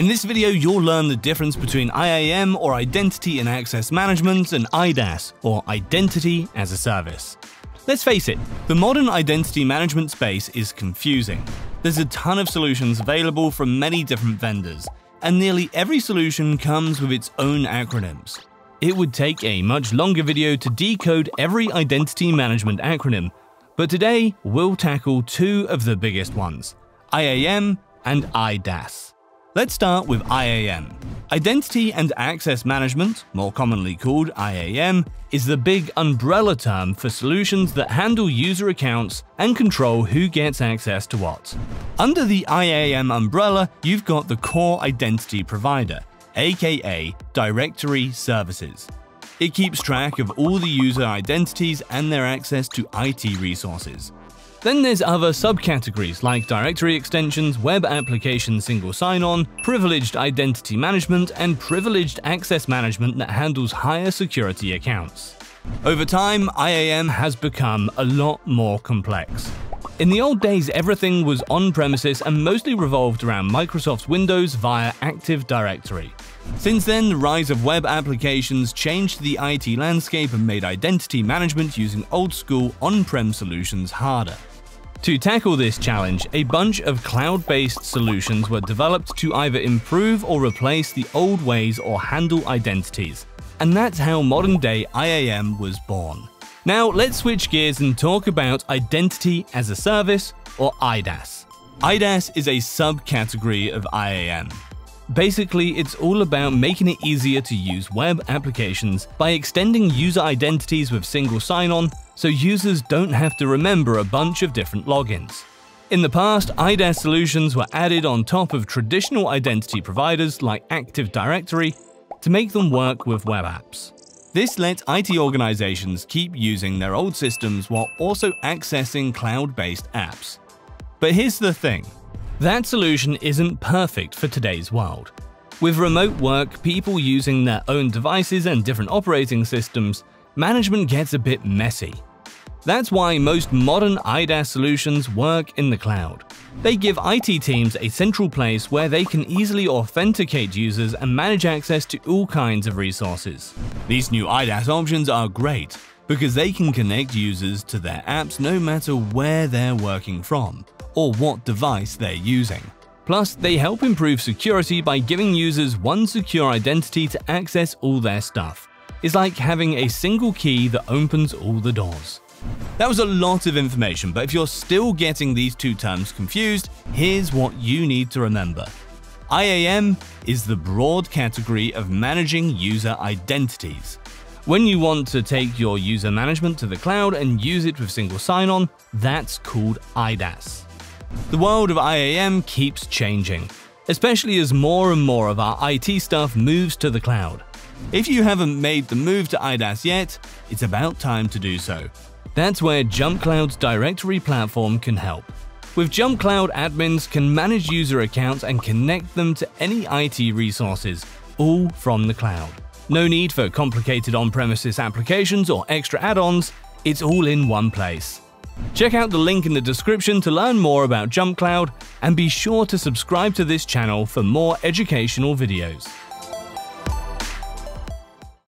In this video, you'll learn the difference between IAM or Identity and Access Management and IDaaS or Identity as a Service. Let's face it, the modern identity management space is confusing. There's a ton of solutions available from many different vendors, and nearly every solution comes with its own acronyms. It would take a much longer video to decode every identity management acronym, but today we'll tackle two of the biggest ones, IAM and IDaaS. Let's start with IAM. Identity and Access Management, more commonly called IAM, is the big umbrella term for solutions that handle user accounts and control who gets access to what. Under the IAM umbrella, you've got the core identity provider, aka Directory Services. It keeps track of all the user identities and their access to IT resources. Then there's other subcategories like directory extensions, web application single sign-on, privileged identity management, and privileged access management that handles higher security accounts. Over time, IAM has become a lot more complex. In the old days, everything was on-premises and mostly revolved around Microsoft's Windows via Active Directory. Since then, the rise of web applications changed the IT landscape and made identity management using old-school on-prem solutions harder. To tackle this challenge, a bunch of cloud-based solutions were developed to either improve or replace the old ways or handle identities. And that's how modern-day IAM was born. Now let's switch gears and talk about Identity as a Service, or IDaaS. IDaaS is a subcategory of IAM. Basically, it's all about making it easier to use web applications by extending user identities with single sign-on so users don't have to remember a bunch of different logins. In the past, IDaaS solutions were added on top of traditional identity providers like Active Directory to make them work with web apps. This lets IT organizations keep using their old systems while also accessing cloud-based apps. But here's the thing, that solution isn't perfect for today's world. With remote work, people using their own devices and different operating systems, management gets a bit messy. That's why most modern IDaaS solutions work in the cloud. They give IT teams a central place where they can easily authenticate users and manage access to all kinds of resources. These new IDaaS options are great because they can connect users to their apps no matter where they're working from, or what device they're using. Plus, they help improve security by giving users one secure identity to access all their stuff. It's like having a single key that opens all the doors. That was a lot of information, but if you're still getting these two terms confused, here's what you need to remember. IAM is the broad category of managing user identities. When you want to take your user management to the cloud and use it with single sign-on, that's called IDaaS. The world of IAM keeps changing, especially as more and more of our IT stuff moves to the cloud. If you haven't made the move to IDaaS yet, it's about time to do so. That's where JumpCloud's directory platform can help. With JumpCloud, admins can manage user accounts and connect them to any IT resources, all from the cloud. No need for complicated on-premises applications or extra add-ons, it's all in one place. Check out the link in the description to learn more about JumpCloud and be sure to subscribe to this channel for more educational videos.